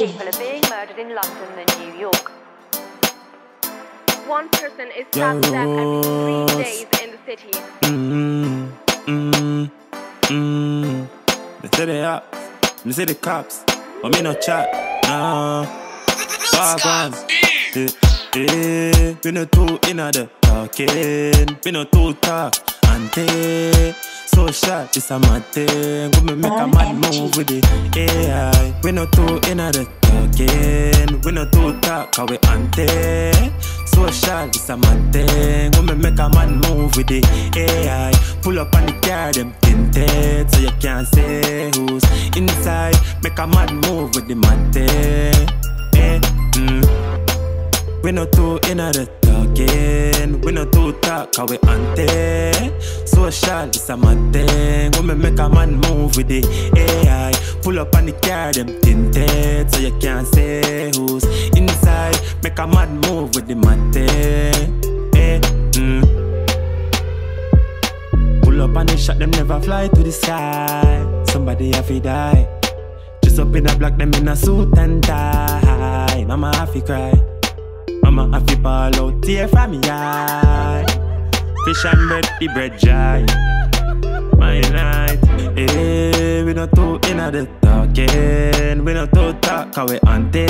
people are being murdered in London and New York. One person is stabbed to death every three days in the city. Mmm, mmm, mmm. They say they up, they say the cops, but me no chat, nah. Fuck on. Eh, eh, we no too inna the talking, we no too talk and take. So sharp, it's a mad thing. We me make a mad move with the AI. We no too inna the talking, we no too talk, cause we ante. So sharp, it's a mad thing. We me make a mad move with the AI. Pull up on the car, them tinted, so you can't say who's inside. Make a mad move with the mad thing. Eh, mm. We no too inna the talking, we no too talk, cause we ante. Social is a mad thing, when make a man move with the AI. Pull up on the car, them tinted, so you can't say who's inside. Make a mad move with the mad thing. Eh, mm. Pull up on the shot, them never fly to the sky. Somebody have to die. Just up in a black, them in a suit and tie. Mama have to cry. Mama have to ball out tear from me eye. Fish and bread, the bread dry. My night, eh, we not too inna the talking, we not too talk, cause we ante.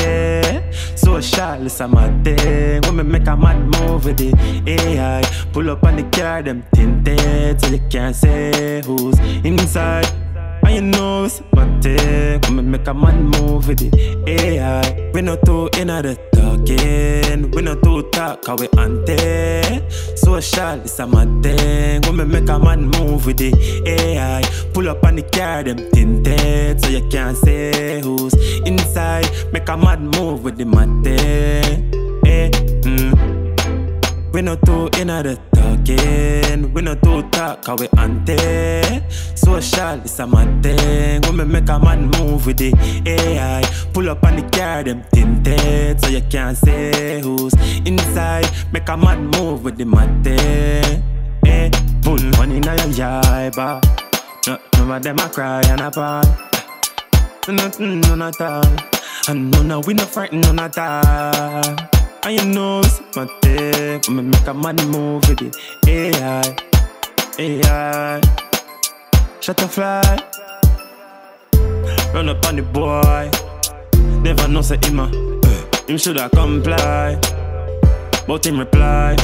Social is a mad thing, when me make a mad move with the AI. Pull up on the car, them tinted, so you can't say who's inside. And you know it's my thing When me make a man move with the AI We not too inna the talking We not too talk cause we ante Social is a mad thing. When me make a man move with the AI Pull up on the car them tinted. So you can't say who's inside. Make a mad move with the mad thing eh, mm. We no inna the talking, we no too talk, cause we ante. Social is a mad thing, when me make a man move with the AI. Pull up on the car, them tinted, so you can't say who's inside. Make a mad move with the mad. Eh, pull money in your yard, no, none of them a cry and a ball. Nothing, none at all. And none of we no frightened none at all. And you know it's my thing make a man move with it AI AI Shut the fly Run up on the boy Never know say him a uh, Him shoulda comply But him reply